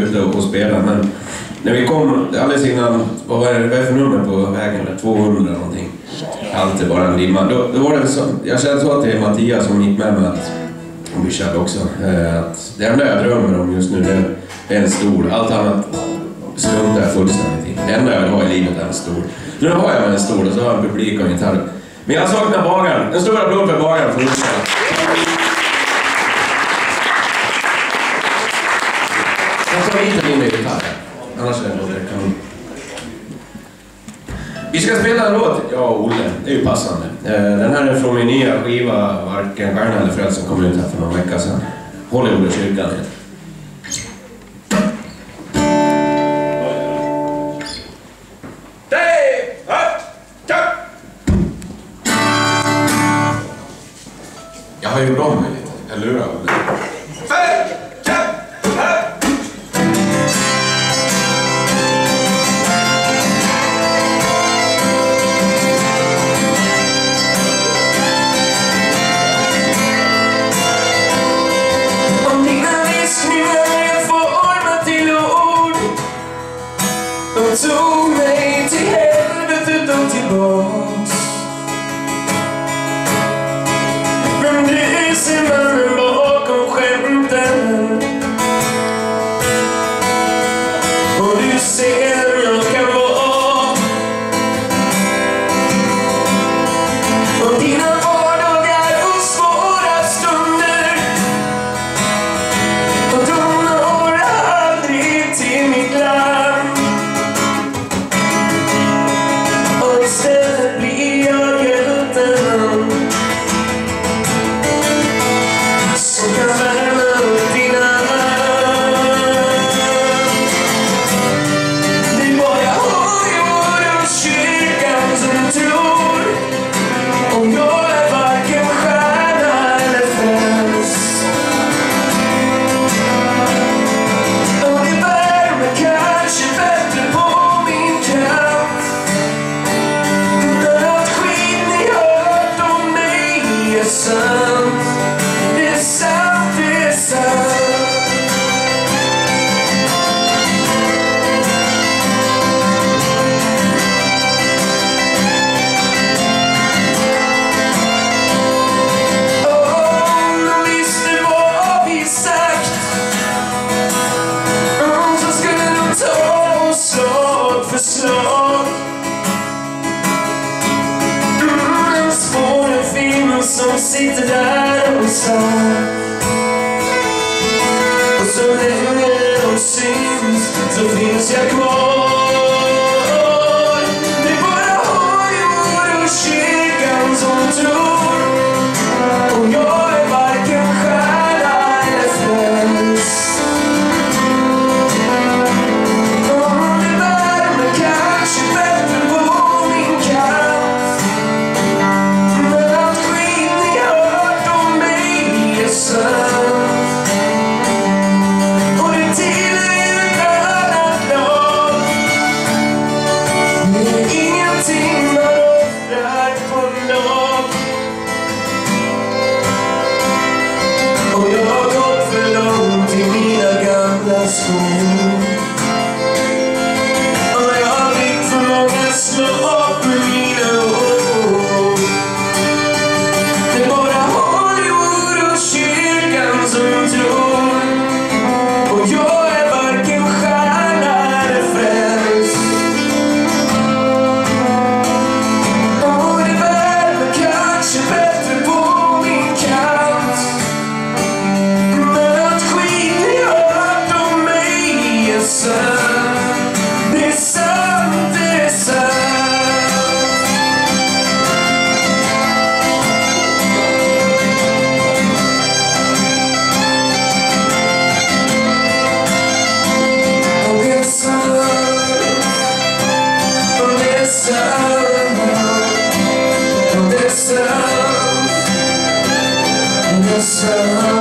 ute och spelade. Men när vi kom alldeles innan, vad var det, vad är det för nummer på vägen? 200 någonting. Alltid bara en dimma. Då, då var det så, jag kände så till Mattias som gick med mig att, och Michel också, eh, att det enda jag drömmer om just nu det, det är en stol. Allt annat struntar jag fullständigt i. Det enda jag vill ha i livet är en stol. Nu har jag en stol och så har jag en publik och en gitarr. Men jag saknar bagaren. En stor applåd för bagaren för Jag tar inte min gitarr. Annars är det nog det kan... Vi ska spela en låt, jag och Olle. Det är ju passande. Eh, den här är från min nya skiva Varken stjärna eller frälst som kom ut här för någon vecka sedan. Hollywood och kyrkan heter. Jag har gjort om mig lite. Jag lurar du ser mannen bakom skämten. Och du ser som sitter där och någonstans Och så länge de syns så finns jag kvar. school. Och